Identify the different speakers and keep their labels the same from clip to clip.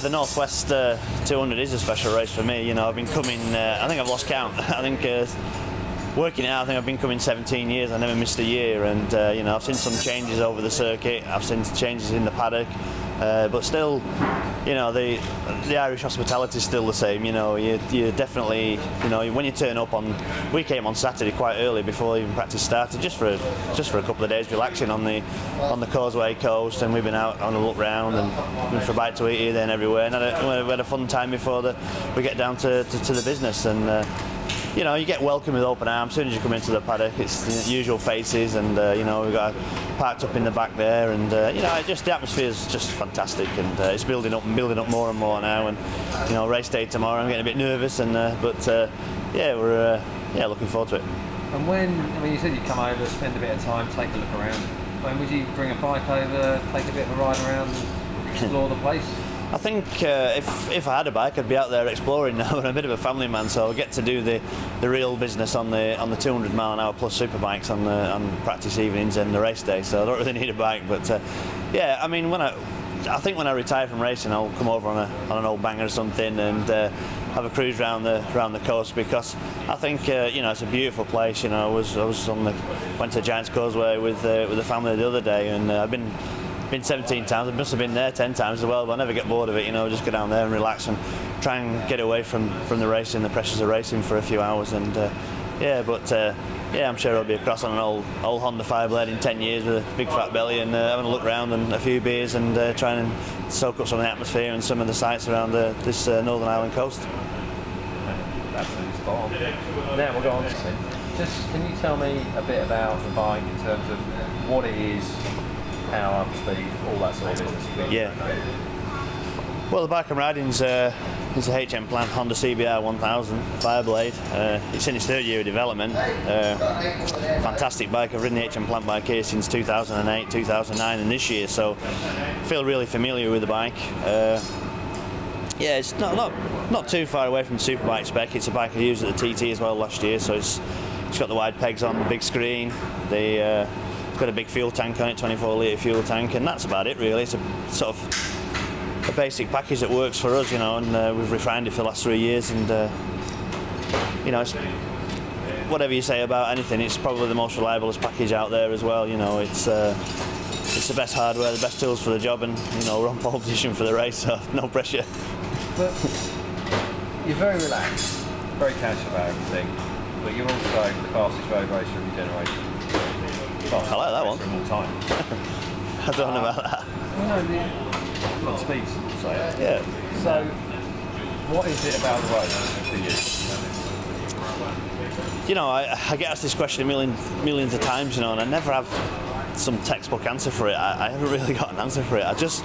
Speaker 1: The North West uh, 200 is a special race for me. You know, I've been coming. Uh, I think I've lost count. I think uh, working out. I think I've been coming 17 years. I never missed a year, and uh, you know, I've seen some changes over the circuit. I've seen changes in the paddock, uh, but still, you know, the the Irish hospitality is still the same. You know, you you definitely, you know, when you turn up on, we came on Saturday quite early before even practice started, just for a, just for a couple of days relaxing on the on the Causeway coast, and we've been out on a look round and been for a bite to eat here, there, and everywhere, and had a, we had a fun time before the, we get down to, to, to the business and. Uh, you know, you get welcome with open arms as soon as you come into the paddock. It's the usual faces, and uh, you know we've got parked up in the back there, and uh, you know just the atmosphere is just fantastic, and uh, it's building up and building up more and more now. And you know, race day tomorrow, I'm getting a bit nervous, and uh, but uh, yeah, we're uh, yeah looking forward to it.
Speaker 2: And when I mean, you said you'd come over, spend a bit of time, take a look around. When would you bring a bike over, take a bit of a ride around, explore the place?
Speaker 1: I think uh, if, if I had a bike, I'd be out there exploring now. I'm a bit of a family man, so I get to do the, the real business on the on the 200 mile an hour plus superbikes on the on practice evenings and the race day. So I don't really need a bike, but uh, yeah, I mean when I I think when I retire from racing, I'll come over on a on an old banger or something and. Uh, have a cruise around the around the coast because I think uh, you know it's a beautiful place. You know, I was I was on the went to Giants Causeway with uh, with the family the other day, and uh, I've been been 17 times. I must have been there 10 times as well, but I never get bored of it. You know, just go down there and relax and try and get away from from the racing, the pressures of racing for a few hours. And uh, yeah, but. Uh, yeah, I'm sure I'll be across on an old old Honda Fireblade in 10 years with a big fat belly and uh, having a look around and a few beers and uh, trying and soak up some of the atmosphere and some of the sights around uh, this uh, Northern Ireland coast.
Speaker 2: Now we'll go on just can you tell me a bit about the bike in terms of what it is, power, speed, all that sort of business.
Speaker 1: Yeah. Well, the bike I'm riding is, uh, is a HM Plant Honda CBR 1000 Fireblade. Uh, it's in its third year of development. Uh, fantastic bike. I've ridden the HM Plant bike here since 2008, 2009, and this year, so I feel really familiar with the bike. Uh, yeah, it's not, not not too far away from the superbike spec. It's a bike I used at the TT as well last year, so it's it's got the wide pegs on, the big screen, the uh, got a big fuel tank on it, 24 litre fuel tank, and that's about it really. It's a sort of a basic package that works for us, you know, and uh, we've refined it for the last three years, and uh, you know, whatever you say about anything, it's probably the most reliable package out there as well. You know, it's uh, it's the best hardware, the best tools for the job, and you know, we're on pole position for the race, so no pressure.
Speaker 2: But you're very relaxed, very casual about everything, but you're also the fastest road racer of your generation.
Speaker 1: Oh, I like that one.
Speaker 2: All time.
Speaker 1: I don't know about that.
Speaker 2: Well, no, the well, speeds, so.
Speaker 1: Yeah.
Speaker 2: So, what is it about the road
Speaker 1: for you? You know, I, I get asked this question a million, millions of times, you know, and I never have some textbook answer for it. I, I, haven't really got an answer for it. I just,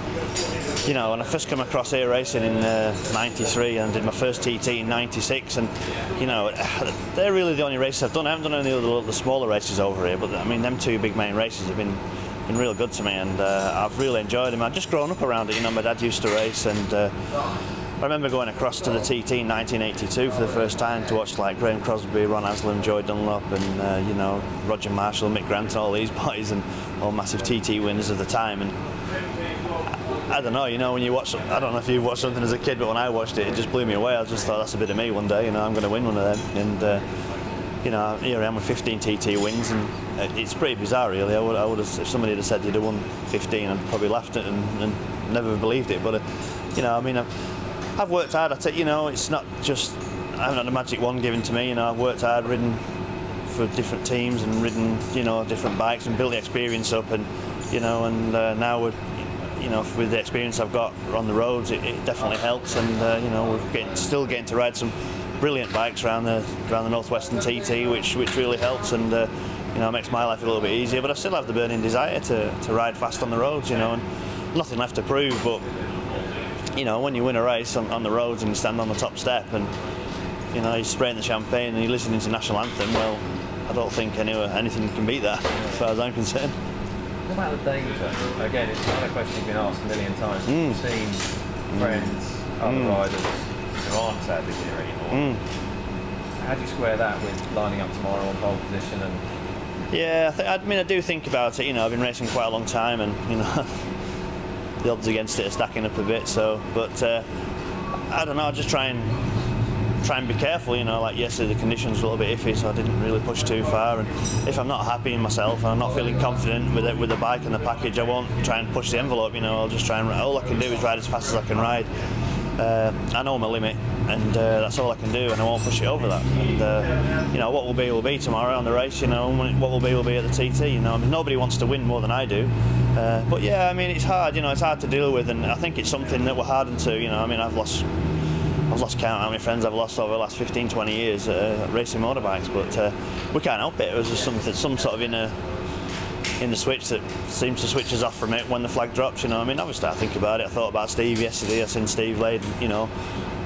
Speaker 1: you know, when I first came across air racing in '93 uh, and did my first TT in '96, and you know, they're really the only races I've done. I haven't done any of the, the smaller races over here, but I mean, them two big main races have been been real good to me, and uh, I've really enjoyed them. I've just grown up around it. You know, my dad used to race, and uh, remember going across to the TT in 1982 for the first time to watch like Graeme Crosby, Ron Haslam, Joey Dunlop, and uh, you know Roger Marshall, Mick Grant, and all these boys, and all massive TT winners of the time. And I, I, don't know, you know, when you watch, I don't know if you watched something as a kid, but when I watched it, it just blew me away. I just thought that's a bit of me one day. You know, I'm going to win one of them, and uh, you know, here I am with 15 TT wins, and it's pretty bizarre, really. I would, I would have, if somebody had said you'd have won 15, I'd probably laughed at it and, and never believed it. But uh, you know, I mean. I've, I've worked hard at it. You know, it's not just I haven't had a magic one given to me. You know, I've worked hard, ridden for different teams and ridden you know different bikes and built the experience up. And you know, and uh, now we're you know with the experience I've got on the roads, it, it definitely helps. And uh, you know, we're getting, still getting to ride some brilliant bikes around the around the Northwestern TT, which which really helps and. Uh, you know, makes my life a little bit easier, but I still have the burning desire to, to ride fast on the roads, you know, and nothing left to prove, but you know, when you win a race on, on, the roads and you stand on the top step and, you know, you're spraying the champagne and you're listening to national anthem, well, I don't think any, anything can beat that, as far as I'm concerned.
Speaker 2: What about the danger? Again, it's another question you've been asked a million times. Mm. You've seen mm. friends, mm. other mm. riders who aren't sadly here anymore. Mm. How do you square that with lining up tomorrow on pole position and
Speaker 1: yeah, I, I, mean, I do think about it. You know, I've been racing quite a long time, and you know, the odds against it are stacking up a bit. So, but uh, I don't know. I just try and try and be careful. You know, like yesterday the conditions were a little bit iffy, so I didn't really push too far. And if I'm not happy in myself and I'm not feeling confident with it with the bike and the package, I won't try and push the envelope. You know, I'll just try and all I can do is ride as fast as I can ride. Uh, I know my limit, and uh, that's all I can do, and I won't push it over that. And uh, you know, what will be will be tomorrow on the race. You know, what will be will be at the TT. You know, I mean, nobody wants to win more than I do. Uh, but yeah, I mean, it's hard. You know, it's hard to deal with, and I think it's something that we're hardened to. You know, I mean, I've lost I've lost count how many friends I've lost over the last 15, 20 years uh, racing motorbikes, but uh, we can't help it. It was just something, some sort of inner in the switch that seems to switch us off from it when the flag drops. You know, I mean, obviously I think about it. I thought about Steve yesterday. I seen Steve laid, you know,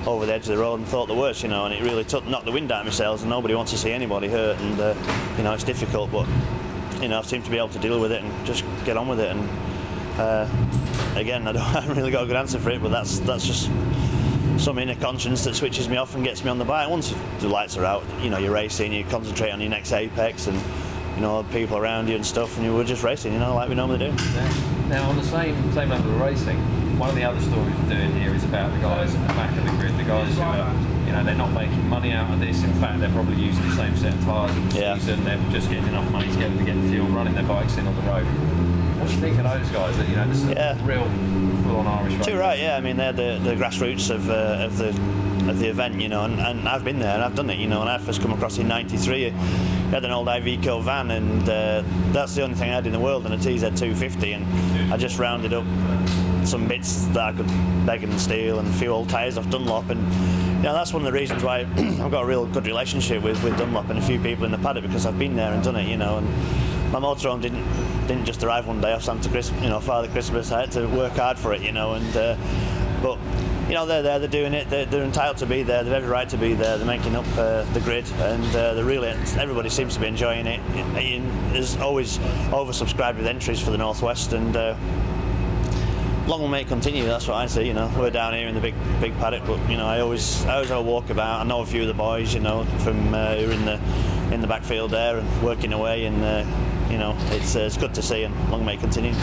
Speaker 1: over the edge of the road and thought the worst. You know, and it really took knocked the wind out of my sails. And nobody wants to see anybody hurt. And uh, you know, it's difficult, but you know, I seem to be able to deal with it and just get on with it. And uh, again, I, don't, I haven't really got a good answer for it, but that's that's just some inner conscience that switches me off and gets me on the bike. Once the lights are out, you know, you're racing, you concentrate on your next apex and, you know, people around you and stuff, and you were just racing, you know, like we normally do.
Speaker 2: Yeah. Now, on the same same level of racing, one of the other stories we're doing here is about the guys at the back of the grid, the guys who are, you know, they're not making money out of this. In fact, they're probably using the same set of tyres in the
Speaker 1: yeah.
Speaker 2: season. They're just getting enough money together to get the fuel, running their bikes in on the road. What do you think of those guys? That you know, this is yeah. real full-on Irish.
Speaker 1: Too right, yeah. I mean, they're the, the grassroots of, uh, of the of the event, you know, and, and, I've been there and I've done it, you know. When I first come across in '93, I had an old Iveco van, and uh, that's the only thing I had in the world, and a TZ250, and I just rounded up some bits that I could beg and steal, and a few old tyres off Dunlop, and know, that's one of the reasons why I've got a real good relationship with, with Dunlop and a few people in the paddock because I've been there and done it, you know. And, my motorhome didn't didn't just arrive one day off Santa Christmas, you know, Father Christmas. I had to work hard for it, you know, and uh, but you know they're there, they're doing it. They're, they're, entitled to be there. They've every right to be there. They're making up uh, the grid, and uh, they're really everybody seems to be enjoying it. There's always oversubscribed with entries for the North West, and uh, long may continue. That's what I say. You know, we're down here in the big big paddock, but you know, I always I always walk about. I know a few of the boys, you know, from uh, who are in the in the backfield there and working away, and uh, you know, it's uh, it's good to see, and long may continue.